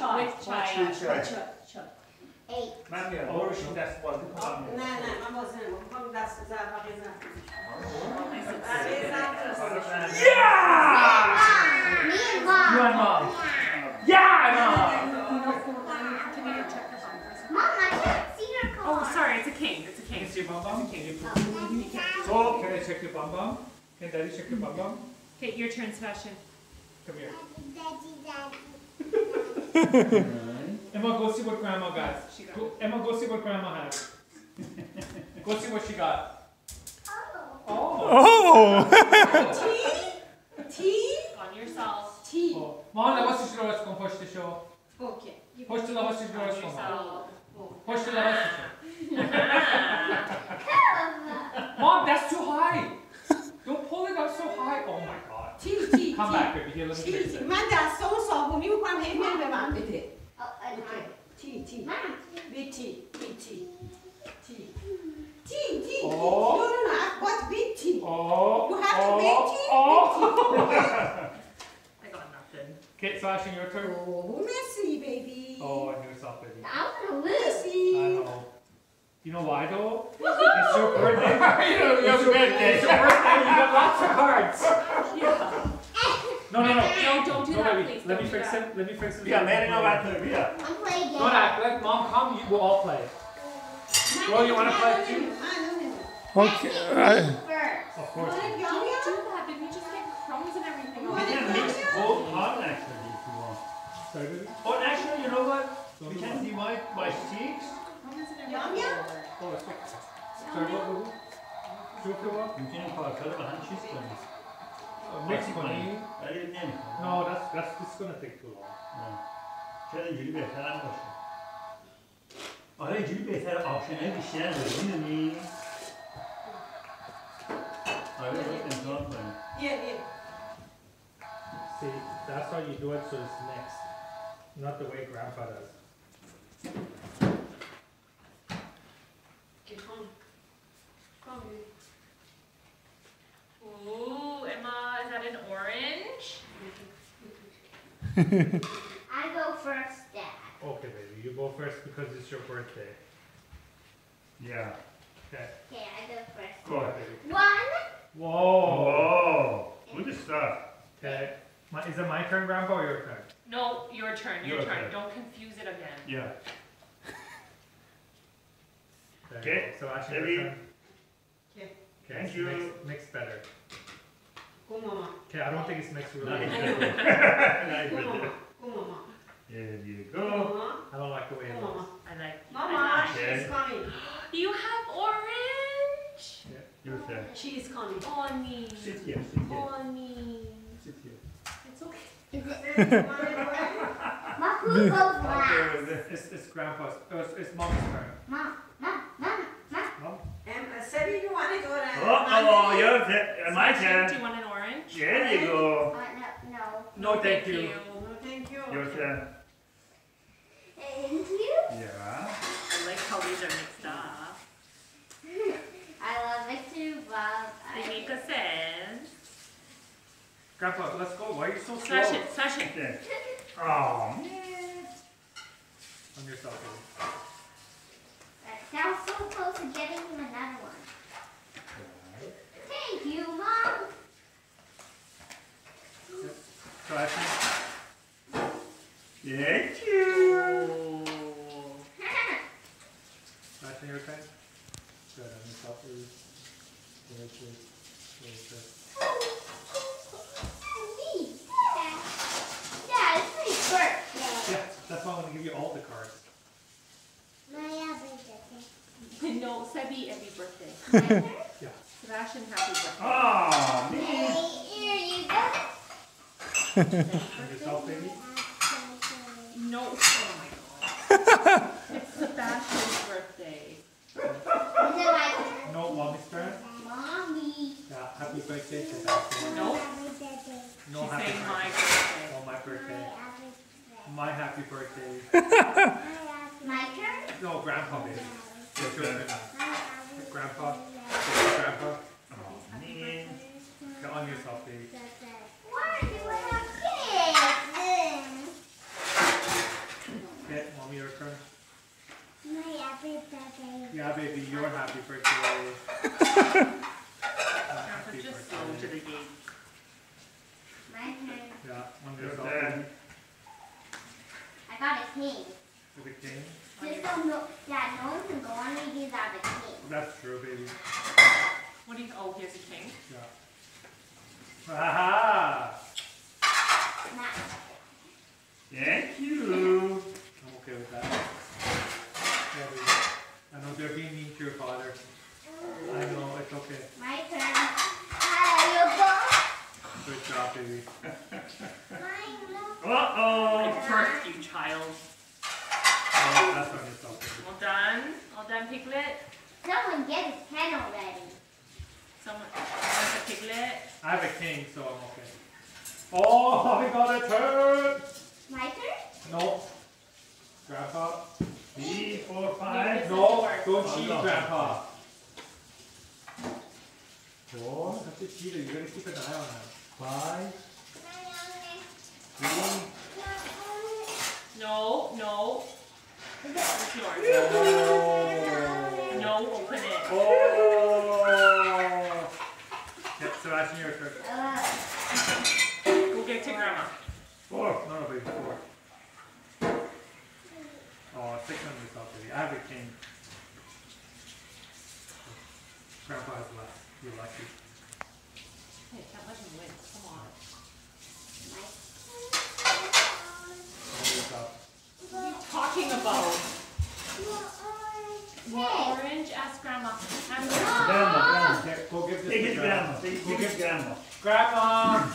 chai. With chai. Chai. Chai. Chai. Chai. Eight. من میام برو دست بازی کنم نه نه من بازی نمی‌کنم دست زد بقیه زد Me and mom. You and mom. Yeah, mom. Can you check this one for a second? Mom, I can't see your Oh, card. sorry, it's a king. It's a Can king. you see your bum bum? Can you Oh. So, can I check your bum bum? Can daddy check your bum bum? Okay, your turn, Sebastian. Come here. Daddy, daddy. Emma, go see what grandma got. Go, Emma, go see what grandma has. go see what she got. Oh. Oh. oh. Tea? Tea? On yourself. Tea. Oh. Мама, на вас еще раз ком почти шо. Окей. Почти на вас еще раз ком. Почти на вас еще. Mom, that's too high. Don't pull it up so high. Oh my God. تی تی Come back, baby. Here, let me تی fix تی it. من دستامو صابونی میکنم هی میری به من بده Oh, and اوکی تی تی Mom. بی تی بی تی تی تی تی Oh. no no no what big tea Oh. You have to oh, wait till- Oh. I got nothing. Okay, Sebastian, your turn. oh merci baby Oh, I knew something. I'm gonna lose. I merci know. You know why though? it's your birthday. you know, it's your birthday. It's your birthday. You got lots of cards. No, no, no. No, don't do no, that, baby. please. Let me fix that. it. Let me fix it. Yeah, man, it know about the yeah. I'm playing again. Don't act mom come. You, we'll all play. Well, you want to play too? Okay. Of course. What if y'all do that? Just get crumbs and everything. We can mix both on actually if you want. Oh, Sorry, actually, you know what? We can divide by six. Yum yum. Oh, it's okay. Sorry, what? You can a cheese 멕시코니. No, that's that's just gonna take too long. Şöyle cülü beter ama olsun. Araya cülü beter akşene bir şeyler böyle değil mi? Araya bakın sonra koyun. Yeah, yeah. See, that's how you do it so it's next. Not the way grandpa does. Get home. Come here. Oh an orange? I go first, Dad. Okay, baby, you go first because it's your birthday. Yeah. Okay. Okay, I go first. Go ahead, baby. One. Whoa. Oh, good stuff. Okay. My, is it my turn, Grandpa, or your turn? No, your turn. Your Your turn. turn. Don't confuse it again. Yeah. There Okay. So actually, ready? your. Okay. Okay. Thank so you. Mix, mix better. Go Okay, I don't think it's mixed really Nice. well. Nice. mama There you go go. mama I don't like the way go it mama looks. I like. mama I Okay. she's coming. You have orange. Your turn. she is coming Oni. Sit here, sit here. Oni. Sit here. It's okay. My food goes last. Okay, it's, it's Grandpa's. Oh, it's, it's Mom's turn. Mom, mom, mom, mom. Mom? and Sally you want to go to Oh, oh, your turn. My turn. you want an orange? There you go. Uh, no, Oh, no. No, thank you. no thank you Your turn. Thank you. Yeah. I like how these are mixed up. I love it too, Bob. They make a sense. Grandpa, let's go. Why are you so slow? Smash it. Smash it. Okay. Oh, man. On yourself, baby. That sounds so close to getting him another one. Thank you, Mom. So Thank you. actually your turn. Good. Dad, it's my birthday. Yeah, that's why I'm gonna give you all the cards. My birthday. no, Sebi, happy birthday. Yeah. Sebastian, happy birthday. Oh, man. Hey, here you go. On yourself, baby. No. Oh it's Sebastian's birthday. Is it my turn? No, mommy's turn. Mommy. Yeah, happy birthday, Sebastian. No. No, She's happy saying my birthday. birthday. Oh, my birthday. My happy birthday. My turn? No, Grandpa, baby. It's your turn. Grandpa. It's Grandpa. Oh, man. Get on yourself, baby. Why do I have kids? Okay, mommy, your turn. My happy birthday. Yeah, baby, your happy birthday. Grandpa, happy just go birthday. to the gate. My turn. Yeah, on Your yourself. turn. I got a king. To the king. Just so no, that no one can go on me, these are the king. That's true, baby. What do you, oh, here's a king. Yeah. Aha! Not Thank you. I'm okay with that. Yeah. I know they're being mean to your father. I know, it's okay. my turn. You go. Good job, baby. Uh-oh. I birthed you, child. Oh, that's on yourself, baby. All done? All done, Piglet? Someone get his pen already. Someone wants a Piglet? I have a king, so I'm okay. Oh, I got a turn! My turn? No. Grandpa? Three, four, This five. is No, don't Oh, cheat, no. Grandpa. Oh, that's a cheater. You gotta keep an eye on him. Five, three. No, no. It's yours. Oh. No, open it. Oh. Yep, Sebastian, your turn. Uh. Go get it to Grandma. Four. No, no, baby, four. Oh, six on yourself, baby. I have a king. Grandpa has less. You're lucky. Hey, can't let him win. Come on. On yourself. What are you talking about? More Hey. orange? Ask Grandma. Ask Grandma, Grandma. grandma. Go give this Take to it, grandma. Take Go it, give grandma. Grandma.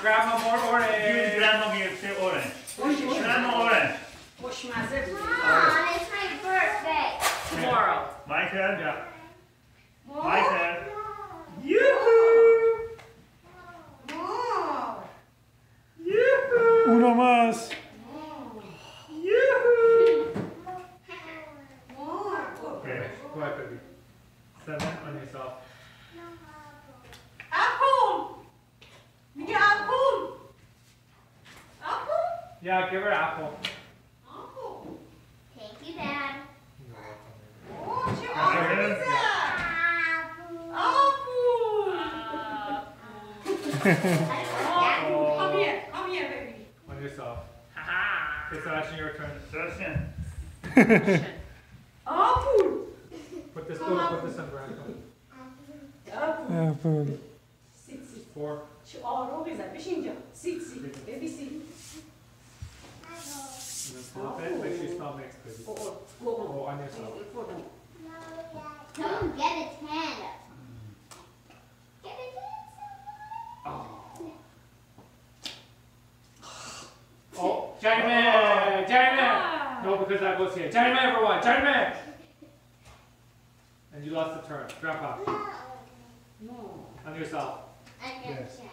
Grandma more orange. You, grandma here, say orange. What's grandma orange. Push my zip? Mom, it's my birthday. Tomorrow. Yeah. My turn? Yeah. Mom? My turn. Yoo-hoo! Mom! Yoo-hoo! Uno más. Seven on yourself. Yeah, give her apple. Oh, thank you, Dad. Oh. Apple. Apple. Apple. Come here, come here, baby. On yourself. Ha ha. Your turn. Sebastian. apple. Put this, put this on Brad. Apple. Apple. Six. Four. Şu ağır oluyor zaten. Beşinci. six. Baby. Put make sure it's not mixed. Or, or, or, or on yourself. Come get a tan. Get a tan. Oh. Johnny Man! Johnny Man! No, because I was here. Johnny Man, everyone! Johnny Man! And you lost the turn. Grandpa. No. On yourself. On your yes. Jack.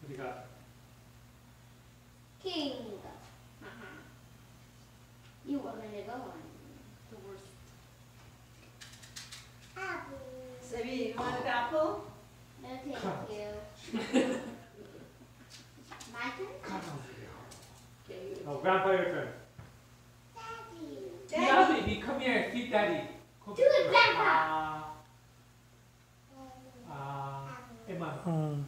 What do you got? king. Uh -huh. You are gonna go on the worst. Apple. Sabi, you want an apple? No, thank Cut. you. My turn? Come on. here. Okay. Oh, Grandpa, your turn. Daddy. Daddy. Yabi, come here. and feed Daddy. Do it, Grandpa. Ah. Uh, uh, Emma. Um.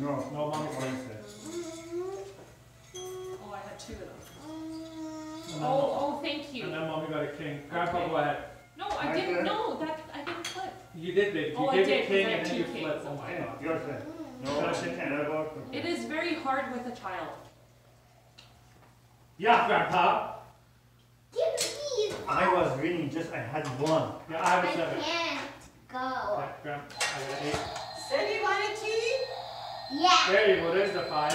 No. No, mommy's Wednesday. Oh, I had two of them. And Oh, oh, thank you. and then mommy got a king. Grandpa, Okay. go ahead. No, I My didn't turn. know that. I didn't flip. You did, babe. You Oh, I did, it king 'cause I and had then you two flipped. kings. Oh my Okay, god. your turn. No, Sebastian. and about. It is very hard with a child. Yeah, Grandpa. Give me. I was winning, just I had one. Yeah, I have I a seven. can't go. Okay, Grandpa, I got eight. Say you want a tea? Yeah. There you go, there's the five.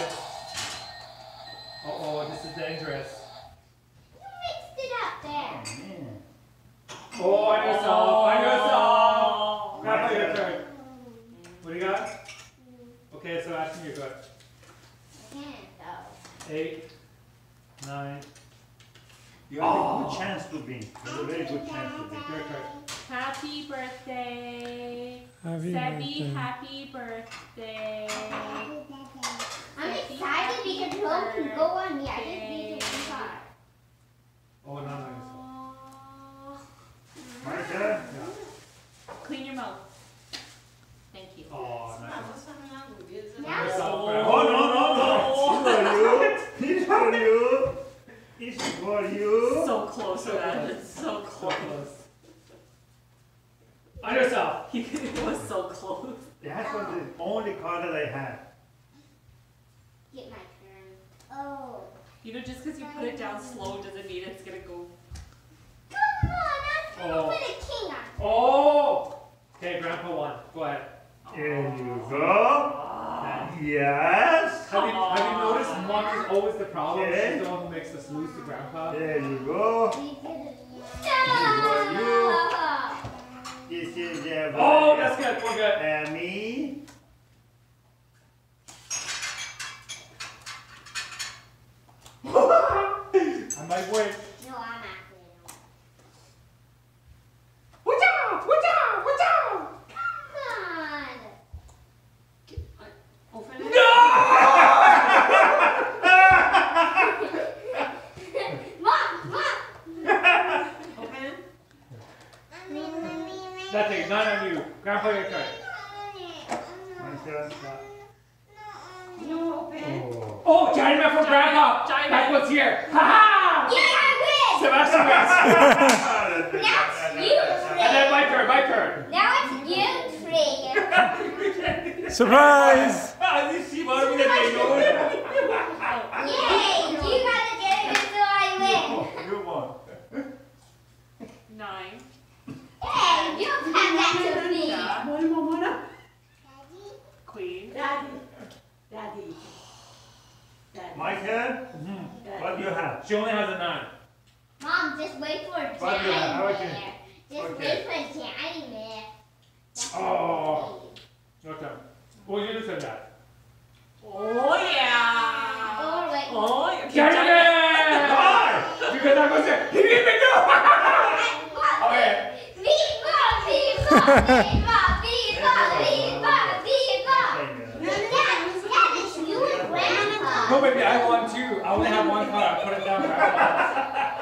Uh oh, this is dangerous. You mixed it up Oh, there. man. Oh, on yourself, on yourself. Oh. Grandpa, your turn. What do you got? Okay, so Ashton, you're good. I can't go. Eight, nine, You have a good chance to win. You have a very good chance to win. your turn. Happy birthday. Happy Sebby, birthday. happy birthday. I'm excited because Hope can go on me. I just need to be hard. Oh, not on yourself. Aw. My turn? Yeah. Clean your mouth. Thank you. Oh, nice. Vamos caminhar no dedo. Now- Yourself, Oh, Grandpa. no, no, no. It's for you. It's for you. It's for you. So close, man. It's so So close. close. On yourself. it was so close. That was the only card that I had. Get my turn. Oh. You know, just because you put it down slow doesn't mean it's gonna go. Come on, I'm Oh. trying to put a king on. Oh! Okay, Grandpa won. Go ahead. There you go. Okay. Yes. Have you, have you noticed Mom is always the problem? Okay. She's the one who makes us lose to Grandpa. There you go. Stop! This is the Oh, that's good. We're good. And me. I might win. No, I'm actually not. Watch out! Watch out! Watch out! Come on. Open it. Mom, mom. Open. That's it. None on you. Grandpa, your turn. My turn. No open. Oh. Oh, giant man for Grandpa. Giant That's man. what's here. Ha ha! Yeah, I Sebastian wins. win. Now it's you, and then my turn. My turn. Now it's you, Trey. Surprise! Ah, you see what I'm gonna? Yay! You gotta get it so I win. You won. Nine. Hey, you don't have that to me. Yeah. Mona, mona. Queen. Daddy. Daddy. Daddy. My turn. Mhm. What do you have? She only has a nine. Mom, just wait for a What do you have? giant Okay. bear. Just Okay. wait for a giant. That's Oh. okay. Your turn. Oh, you just said that. Oh yeah. Oh, wait. Oh, okay. Giant man! Why? Because I was there. He didn't even know. Okay. Viva, viva, viva, viva, viva, viva. That, that is you and Grandpa. No, baby, I want too. I only have one card. I put it down.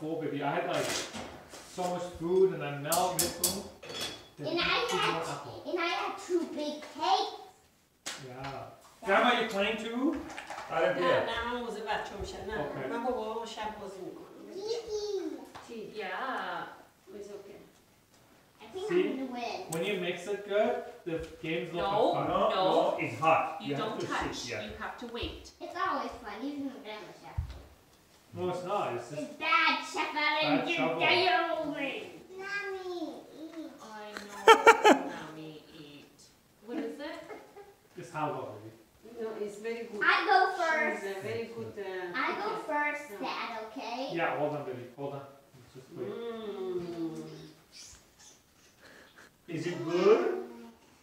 full, baby. I had like so much food and I now miserable. And I had and I had two big cakes. Yeah. Grandma, you playing too? I don't hear. No, no, was about two shampoo. Okay. Remember what shampoos in Tea. Yeah. It's okay. I think See, I'm gonna win. When you mix it good, the game's not no, fun. No, no, it's hot. You, you don't to touch. Yeah. You have to wait. It's always fun, even the grandma's. No, it's not. It's just It's bad chef Bad Ellen. shovel. Get your over. Mommy, eat. I know. Mommy, eat. What is it? it's halwa, baby. No, it's very good. I go first. She's a very good. Uh, I go cooker. first, Dad, okay? Yeah, hold on, baby. Hold on. Just wait. Mm. Is it good?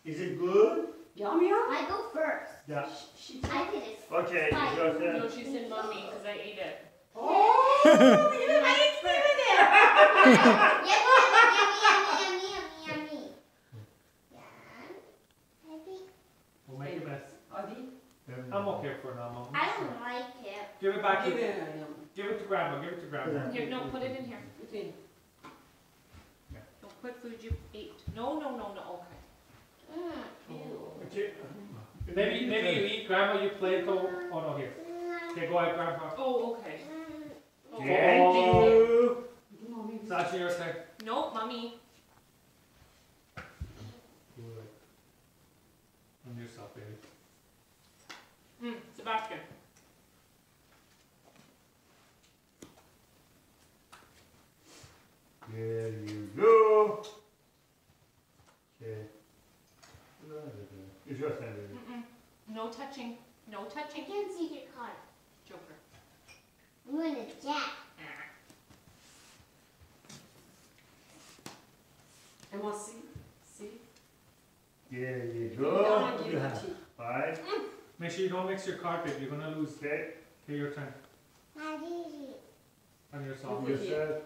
Is it good? Yum yum. I go first. Yeah. She. I did it. Okay, it's your turn. No, she said mommy because I ate it. Oh, you there. Make it best. Adi. I'm okay for mom. I don't like it. Give it back. Give it give it to grandma. Give it to grandma. Here, no, put it in here. Between. Don't put food you ate. No, no, no, no. Okay. Okay. Maybe, maybe you eat, grandma. You play. Oh no, here. Okay, go ahead, grandpa. Oh, okay. Oh. Thank you. Mommy. Sasha, your turn. No, mommy. Good. On yourself, baby. Mm, Sebastian. There you go. Okay. It's your turn, baby. Mm-mm. No touching. No touching. can't see your card. Joker. I'm gonna jack. Emma, see? See? There you go. give You it five. Mm. Make sure you don't mix your carpet. You're gonna lose. Okay. Okay, your turn. How did you? On yourself. Okay. You said.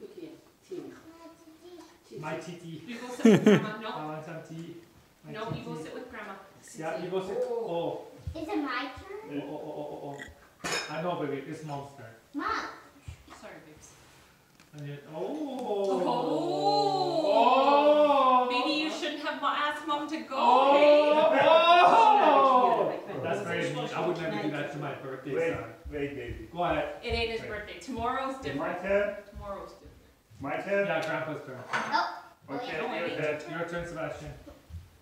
Look here. Tea. How did you? Tea. My TT. You go sit with grandma. I No. want some tea. My No, you go TT. sit with grandma. Yeah, you go sit. Oh, oh. Is it my turn? oh, turn? oh, oh, oh, oh. I know, baby. It's mom's turn. Mom. Sorry, babes. And you, oh. Oh. Oh. Maybe you shouldn't have asked mom to go. Oh. hey? Oh. Like That's very neat. I would never do that to my birthday Wait, son. wait, baby. Go ahead. It ain't his Right. birthday. Tomorrow's It's my turn. Tomorrow's different. My turn. Yeah, grandpa's turn. Okay, Oh, I your turn. Your turn, Sebastian.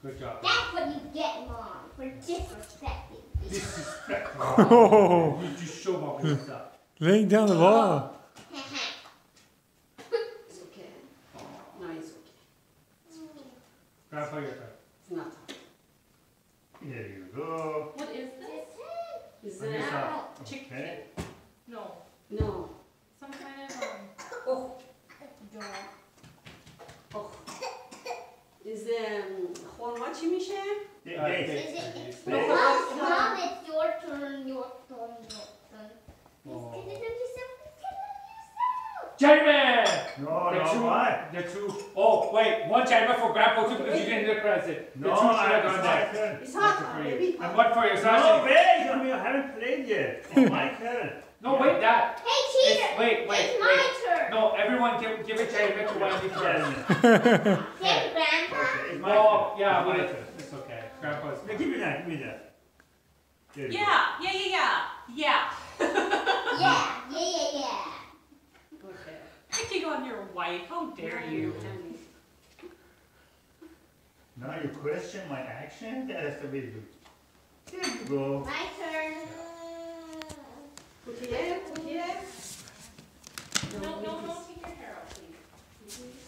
Good job. That's what you get, Mom, for disrespecting me. Disrespect. Oh, You just show mom your stuff. laying down the ball. It's okay. No, it's okay. Grandpa, your turn. It's not. Here you go. What is this? Is On that? yourself. Chick Okay. No. No. You didn't get present. The No, I, have it's gone there. It's One hot, for baby. you. And one for your No, Sasha. wait, I mean, I haven't played yet. It's my turn. No, wait, that. Hey, It's, cheater! wait, wait, it's my wait. turn. No, everyone give, give it Jeremy to Wendy first. Yeah, Hey, Grandpa. okay, it's my Oh, turn. yeah, It's my turn. it's okay. Grandpa's. No, give me that, give me that. There you go. Yeah, yeah, yeah, yeah. Yeah. Yeah, yeah, yeah, yeah. Okay. Picking on your wife. How dare you? Now you question my action? That has to be good. Here you go. My turn. Put it in, put it in. No, no, no, take your hair out, please. Mm-hmm.